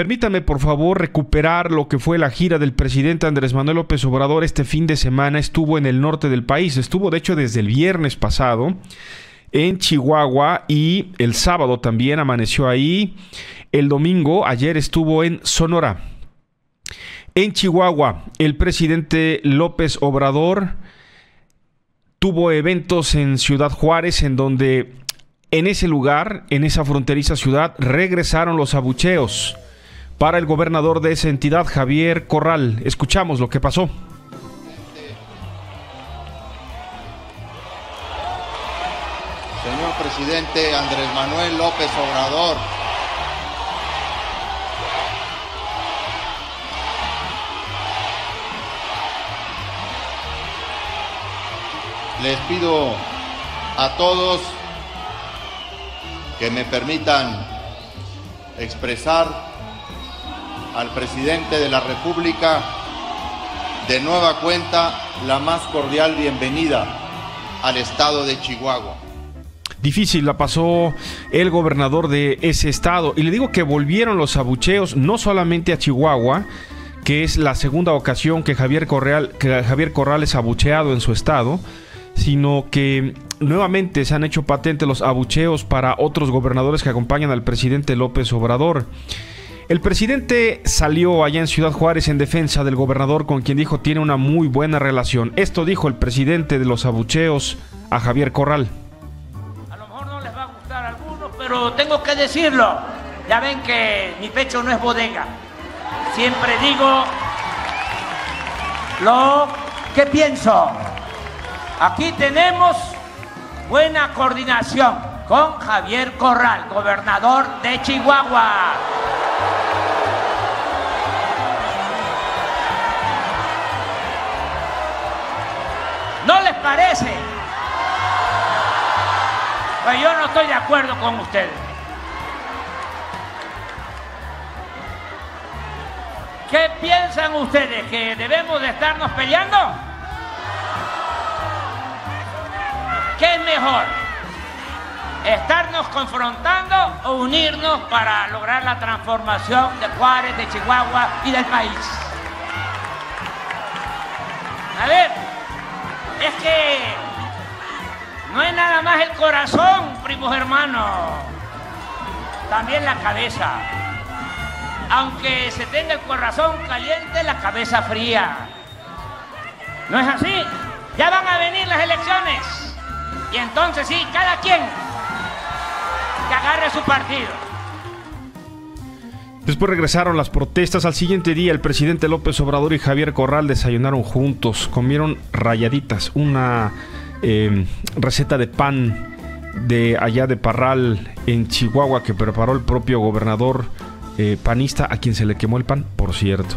Permítame, por favor, recuperar lo que fue la gira del presidente Andrés Manuel López Obrador este fin de semana. Estuvo en el norte del país, estuvo de hecho desde el viernes pasado en Chihuahua y el sábado también amaneció ahí. El domingo, ayer estuvo en Sonora. En Chihuahua, el presidente López Obrador tuvo eventos en Ciudad Juárez en donde en ese lugar, en esa fronteriza ciudad, regresaron los abucheos para el gobernador de esa entidad, Javier Corral. Escuchamos lo que pasó. Señor presidente Andrés Manuel López Obrador, les pido a todos que me permitan expresar al presidente de la República de nueva cuenta la más cordial bienvenida al estado de Chihuahua. Difícil la pasó el gobernador de ese estado. Y le digo que volvieron los abucheos no solamente a Chihuahua, que es la segunda ocasión que Javier, Corral, Javier Corral es abucheado en su estado, sino que nuevamente se han hecho patentes los abucheos para otros gobernadores que acompañan al presidente López Obrador. El presidente salió allá en Ciudad Juárez en defensa del gobernador con quien dijo tiene una muy buena relación. Esto dijo el presidente de los abucheos a Javier Corral. A lo mejor no les va a gustar a algunos, pero tengo que decirlo. Ya ven que mi pecho no es bodega. Siempre digo lo que pienso. Aquí tenemos buena coordinación con Javier Corral, gobernador de Chihuahua. Parece? Pues yo no estoy de acuerdo con ustedes. ¿Qué piensan ustedes? ¿Que debemos de estarnos peleando? ¿Qué es mejor? ¿Estarnos confrontando o unirnos para lograr la transformación de Juárez, de Chihuahua y del país? A ver, es que no es nada más el corazón, primos hermanos, también la cabeza. Aunque se tenga el corazón caliente, la cabeza fría. ¿No es así? Ya van a venir las elecciones. Y entonces sí, cada quien que agarre su partido. Después regresaron las protestas. Al siguiente día, el presidente López Obrador y Javier Corral desayunaron juntos. Comieron rayaditas, una eh, receta de pan de allá de Parral, en Chihuahua, que preparó el propio gobernador eh, panista, a quien se le quemó el pan, por cierto.